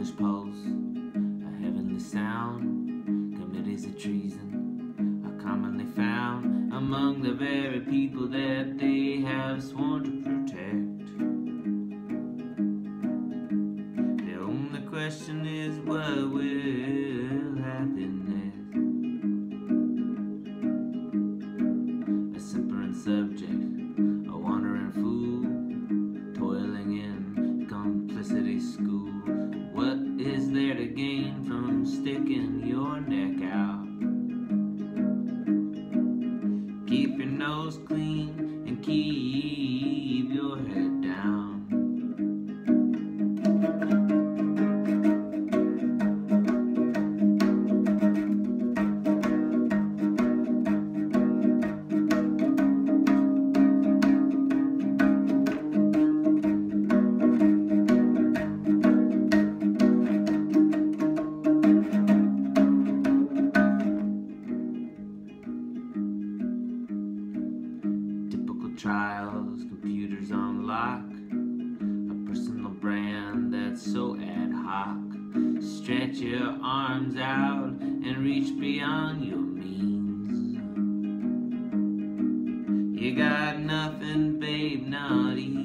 A heavenly sound. Committees of treason are commonly found among the very people that they have sworn to protect. The only question is what will is there to gain from sticking your neck out? Keep your nose clean and keep your head down. Trials, computers on lock. A personal brand that's so ad hoc. Stretch your arms out and reach beyond your means. You got nothing, babe, not even